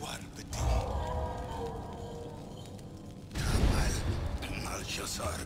guardati. Mal, Malchusar,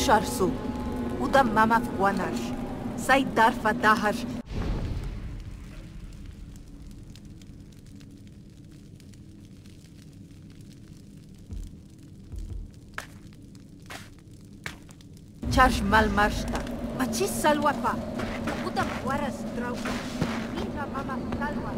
Uda شارسو ودممت ونر سيدر فدهر Charge malmarșta. Macis salwa pa. Uda poară strau. Minga mama salwa.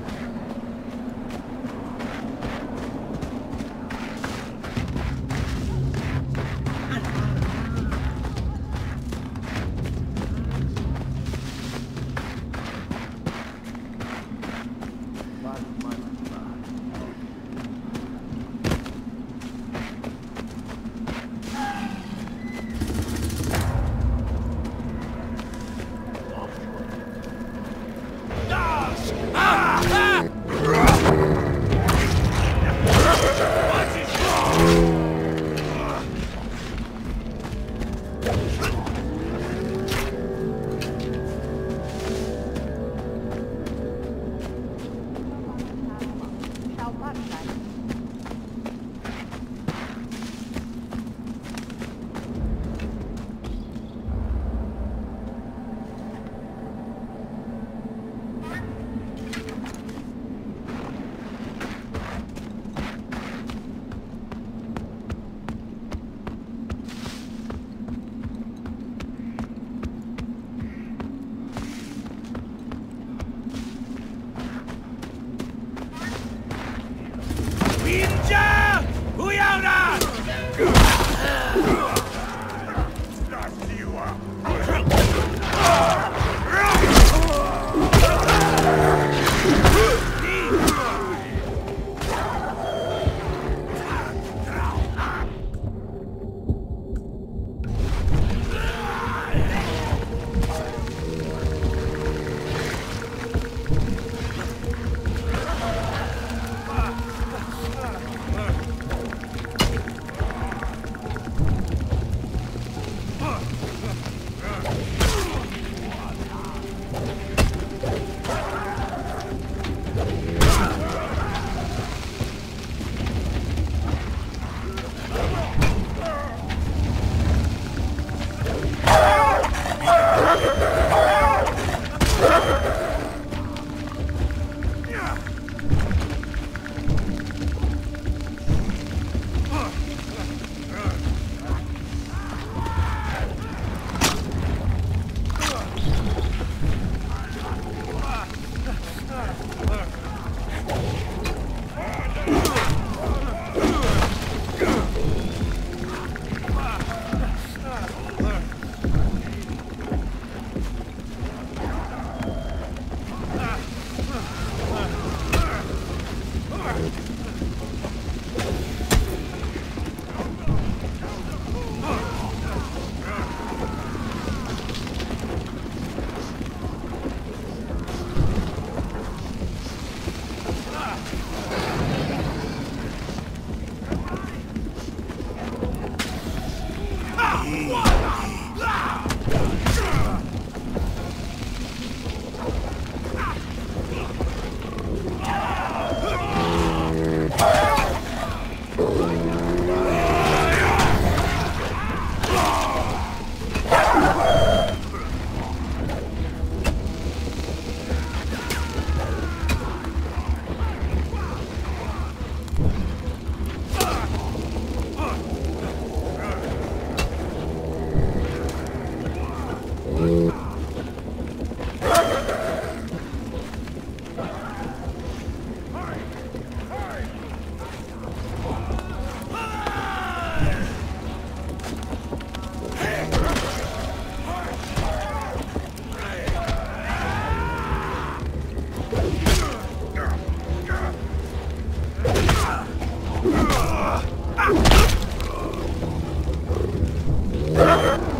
Ha ha ha!